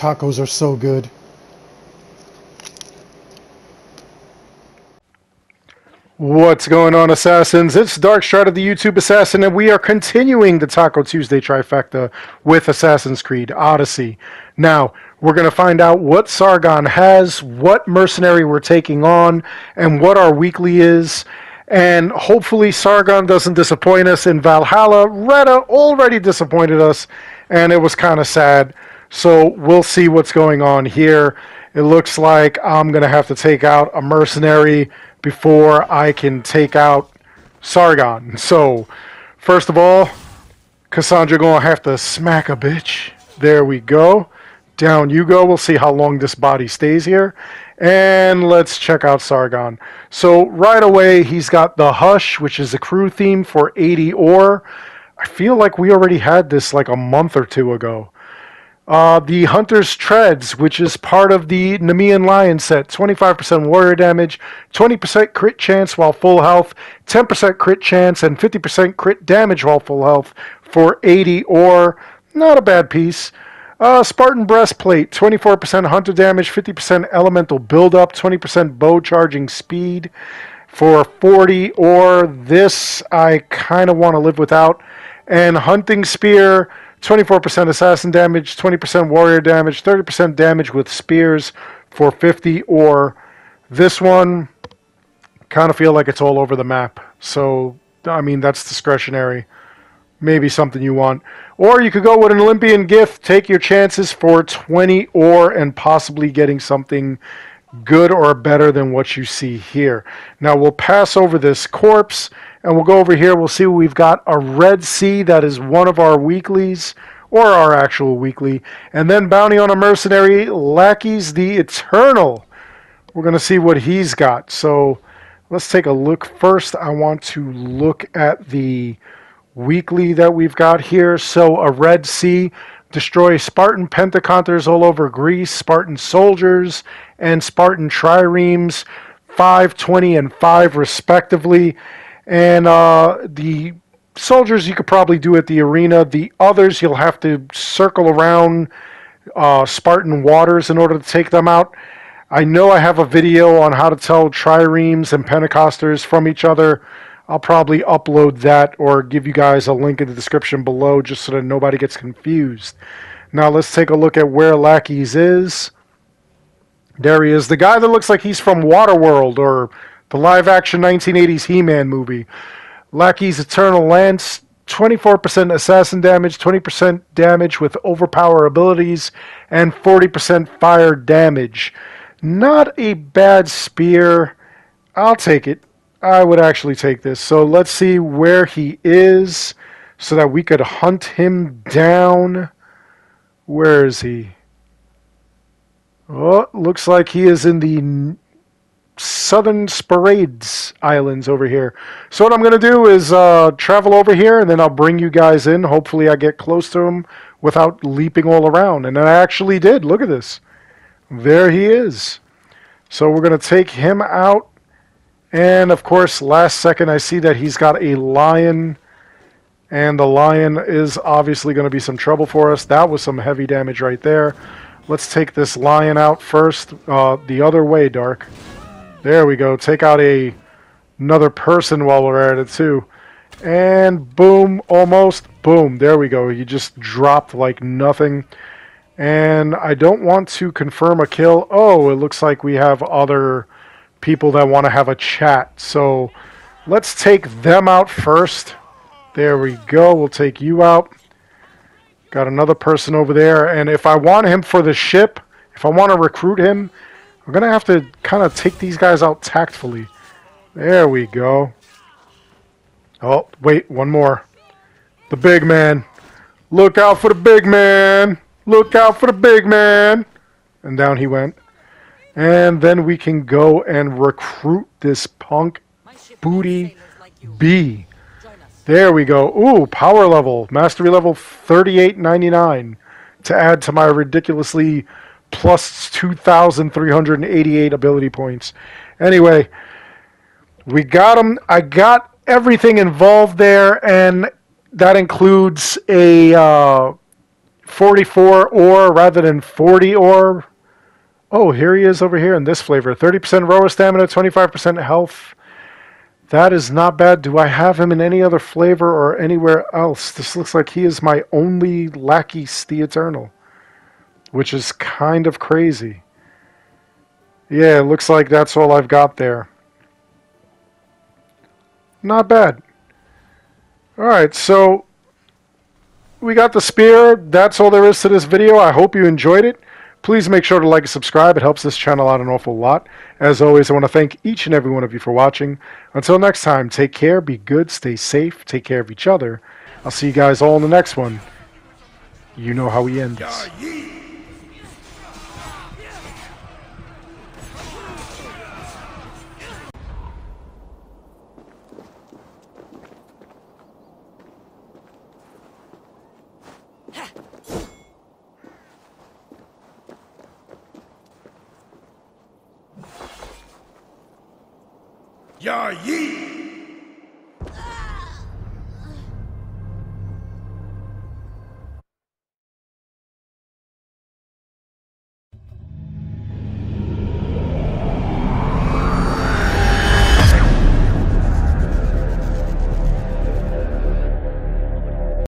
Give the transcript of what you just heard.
tacos are so good. What's going on, Assassins? It's Darkstrider of the YouTube Assassin, and we are continuing the Taco Tuesday trifecta with Assassin's Creed Odyssey. Now, we're going to find out what Sargon has, what mercenary we're taking on, and what our weekly is. And hopefully, Sargon doesn't disappoint us in Valhalla. Reda already disappointed us, and it was kind of sad. So, we'll see what's going on here. It looks like I'm going to have to take out a mercenary before I can take out Sargon. So, first of all, Kassandra gonna have to smack a bitch. There we go. Down you go. We'll see how long this body stays here. And let's check out Sargon. So right away, he's got the Hush, which is a crew theme for 80 ore. I feel like we already had this like a month or two ago. Uh, the Hunter's Treads, which is part of the Nemean Lion set. 25% warrior damage, 20% crit chance while full health, 10% crit chance, and 50% crit damage while full health for 80 ore Not a bad piece. Uh, Spartan Breastplate, 24% hunter damage, 50% elemental buildup, 20% bow charging speed for 40 ore This I kind of want to live without. And Hunting Spear, 24% assassin damage, 20% warrior damage, 30% damage with spears for 50 ore this one kind of feel like it's all over the map. So I mean that's discretionary. Maybe something you want. Or you could go with an Olympian gift, take your chances for 20 ore and possibly getting something good or better than what you see here. Now we'll pass over this corpse and we'll go over here. We'll see we've got a Red Sea that is one of our weeklies or our actual weekly. And then Bounty on a Mercenary, Lackey's the Eternal. We're going to see what he's got. So let's take a look. First, I want to look at the weekly that we've got here. So a Red Sea. Destroy Spartan Pentaconters all over Greece, Spartan soldiers, and Spartan triremes, 5, 20, and 5 respectively. And uh, the soldiers you could probably do at the arena. The others you'll have to circle around uh, Spartan waters in order to take them out. I know I have a video on how to tell triremes and Pentecosters from each other. I'll probably upload that or give you guys a link in the description below just so that nobody gets confused. Now let's take a look at where Lackey's is. There he is. The guy that looks like he's from Waterworld or the live action 1980s He Man movie. Lackey's Eternal Lance, 24% assassin damage, 20% damage with overpower abilities, and 40% fire damage. Not a bad spear. I'll take it. I would actually take this. So let's see where he is so that we could hunt him down. Where is he? Oh, looks like he is in the southern Sporades Islands over here. So what I'm going to do is uh, travel over here, and then I'll bring you guys in. Hopefully I get close to him without leaping all around. And I actually did. Look at this. There he is. So we're going to take him out. And, of course, last second I see that he's got a lion. And the lion is obviously going to be some trouble for us. That was some heavy damage right there. Let's take this lion out first. Uh, the other way, Dark. There we go. Take out a another person while we're at it too. And boom, almost. Boom. There we go. He just dropped like nothing. And I don't want to confirm a kill. Oh, it looks like we have other people that want to have a chat. So let's take them out first. There we go. We'll take you out. Got another person over there. And if I want him for the ship, if I want to recruit him, I'm going to have to kind of take these guys out tactfully. There we go. Oh, wait, one more. The big man. Look out for the big man. Look out for the big man. And down he went. And then we can go and recruit this punk booty B. There we go. Ooh, power level. Mastery level 3899 to add to my ridiculously plus 2,388 ability points. Anyway, we got them. I got everything involved there, and that includes a uh, 44 ore rather than 40 ore. Oh, here he is over here in this flavor. 30% rower stamina, 25% health. That is not bad. Do I have him in any other flavor or anywhere else? This looks like he is my only lackey the Eternal, which is kind of crazy. Yeah, it looks like that's all I've got there. Not bad. Alright, so we got the spear. That's all there is to this video. I hope you enjoyed it. Please make sure to like and subscribe. It helps this channel out an awful lot. As always, I want to thank each and every one of you for watching. Until next time, take care, be good, stay safe, take care of each other. I'll see you guys all in the next one. You know how we end this. Ya Yi!